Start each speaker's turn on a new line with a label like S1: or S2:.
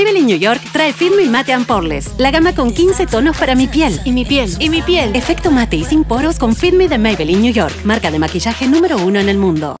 S1: Maybelline New York trae Fit Me Matte and Poreless, la gama con 15 tonos para mi piel.
S2: Y mi piel.
S1: Y mi piel. Efecto mate y sin poros con Fit Me de Maybelline New York, marca de maquillaje número uno en el mundo.